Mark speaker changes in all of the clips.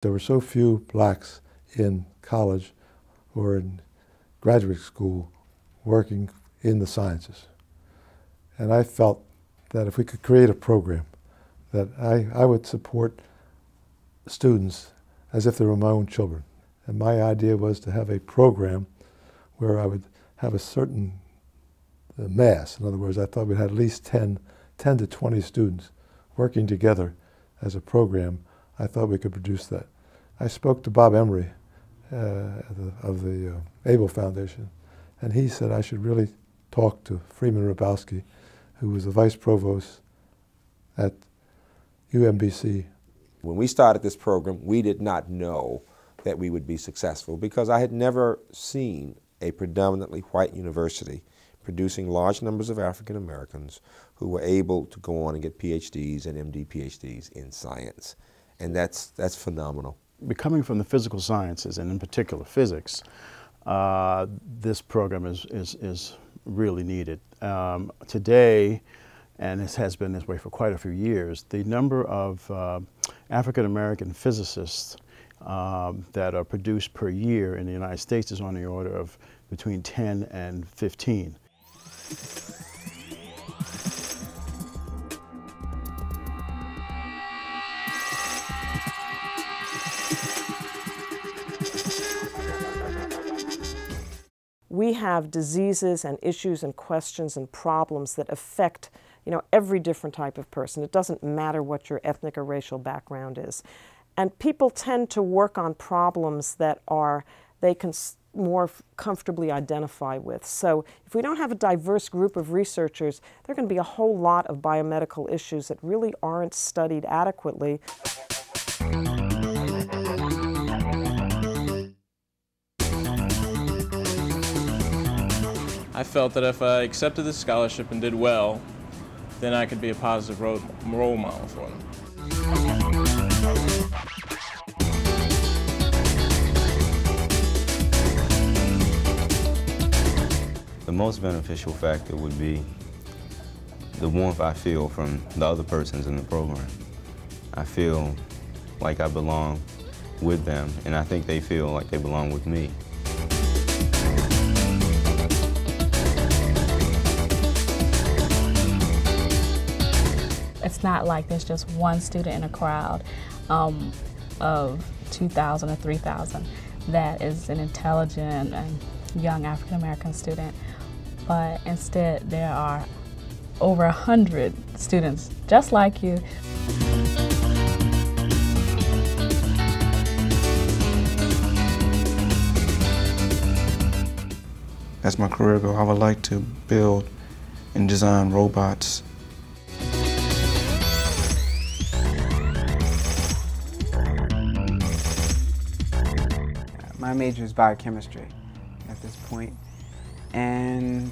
Speaker 1: There were so few blacks in college or in graduate school working in the sciences. And I felt that if we could create a program that I, I would support students as if they were my own children. And my idea was to have a program where I would have a certain uh, mass. In other words, I thought we'd have at least 10, 10 to 20 students working together as a program. I thought we could produce that. I spoke to Bob Embry uh, of the uh, Abell Foundation, and he said I should really talk to Freeman Hrabowski, who was the vice provost at UMBC.
Speaker 2: When we started this program, we did not know that we would be successful because I had never seen a predominantly white university producing large numbers of African Americans who were able to go on and get PhDs and MD PhDs in science. And that's, that's phenomenal.
Speaker 3: Becoming from the physical sciences, and in particular physics, uh, this program is, is, is really needed. Um, today, and this has been this way for quite a few years, the number of uh, African American physicists um, that are produced per year in the United States is on the order of between 10 and 15.
Speaker 4: We have diseases and issues and questions and problems that affect you know, every different type of person. It doesn't matter what your ethnic or racial background is. And people tend to work on problems that are, they can more comfortably identify with. So if we don't have a diverse group of researchers, there are going to be a whole lot of biomedical issues that really aren't studied adequately.
Speaker 5: I felt that if I accepted the scholarship and did well, then I could be a positive role, role model for them.
Speaker 6: The most beneficial factor would be the warmth I feel from the other persons in the program. I feel like I belong with them, and I think they feel like they belong with me.
Speaker 7: It's not like there's just one student in a crowd um, of 2,000 or 3,000 that is an intelligent and young African American student, but instead there are over a hundred students just like you.
Speaker 8: As my career goal, I would like to build and design robots
Speaker 9: My major is biochemistry at this point. And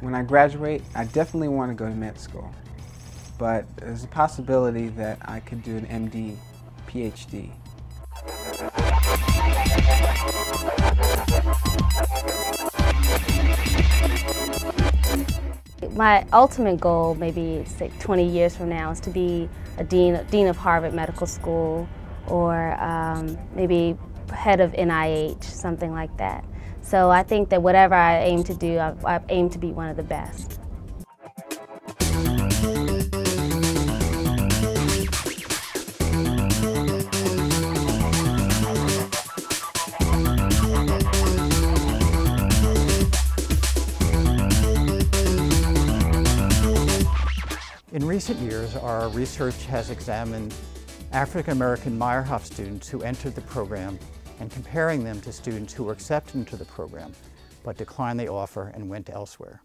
Speaker 9: when I graduate, I definitely want to go to med school. But there's a possibility that I could do an MD, PhD.
Speaker 10: My ultimate goal, maybe say 20 years from now, is to be a dean, dean of Harvard Medical School or um, maybe head of NIH, something like that. So I think that whatever I aim to do, I, I aim to be one of the best.
Speaker 11: In recent years, our research has examined African American Meyerhoff students who entered the program and comparing them to students who were accepted into the program but declined the offer and went elsewhere.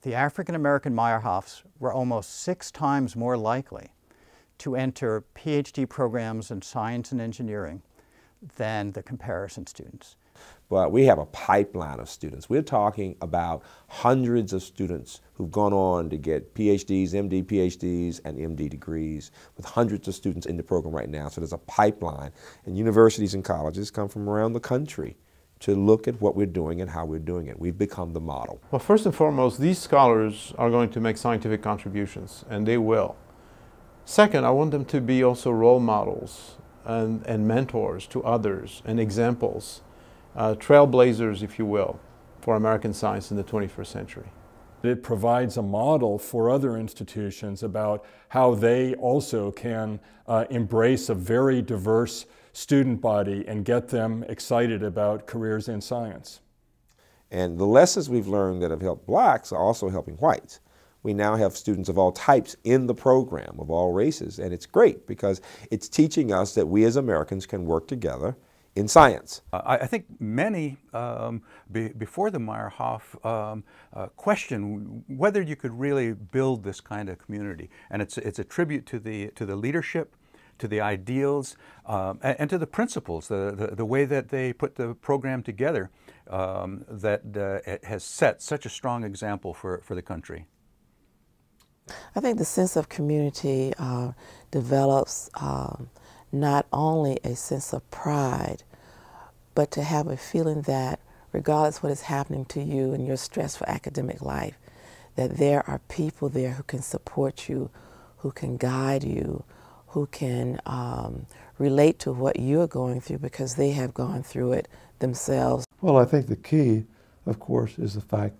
Speaker 11: The African American Meyerhoffs were almost six times more likely to enter PhD programs in science and engineering than the comparison students
Speaker 2: but we have a pipeline of students. We're talking about hundreds of students who've gone on to get PhDs, MD PhDs, and MD degrees, with hundreds of students in the program right now. So there's a pipeline. And universities and colleges come from around the country to look at what we're doing and how we're doing it. We've become the model.
Speaker 12: Well, first and foremost, these scholars are going to make scientific contributions, and they will. Second, I want them to be also role models and, and mentors to others and examples, uh, trailblazers, if you will, for American science in the 21st century.
Speaker 13: It provides a model for other institutions about how they also can uh, embrace a very diverse student body and get them excited about careers in science.
Speaker 2: And the lessons we've learned that have helped blacks are also helping whites. We now have students of all types in the program, of all races, and it's great because it's teaching us that we as Americans can work together in science.
Speaker 14: I, I, think many um, be, before the Meyerhoff um, uh, question whether you could really build this kind of community, and it's it's a tribute to the to the leadership, to the ideals, um, and, and, to the principles, the, the, the way that they put the program together, um, that uh, has set such a strong example for for the country.
Speaker 15: I think the sense of community uh, develops um, not only a sense of pride, but to have a feeling that regardless what is happening to you in your stressful academic life, that there are people there who can support you, who can guide you, who can um, relate to what you're going through because they have gone through it themselves.
Speaker 1: Well, I think the key, of course, is the fact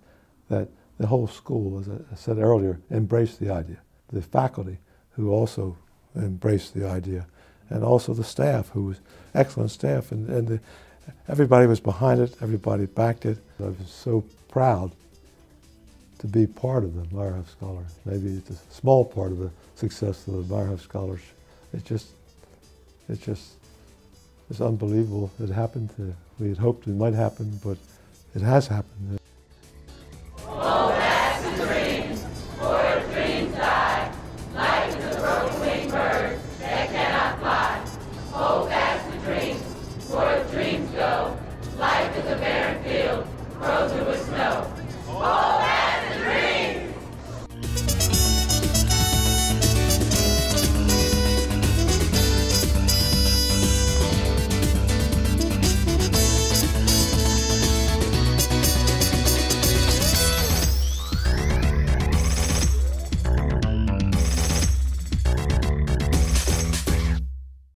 Speaker 1: that the whole school, as I said earlier, embraced the idea. The faculty, who also embraced the idea, and also the staff, who was excellent staff, and, and the, everybody was behind it, everybody backed it. I was so proud to be part of the Meyerhoff Scholars. Maybe it's a small part of the success of the Meyerhoff Scholars. It just, it just, it's unbelievable. It happened. we had hoped it might happen, but it has happened.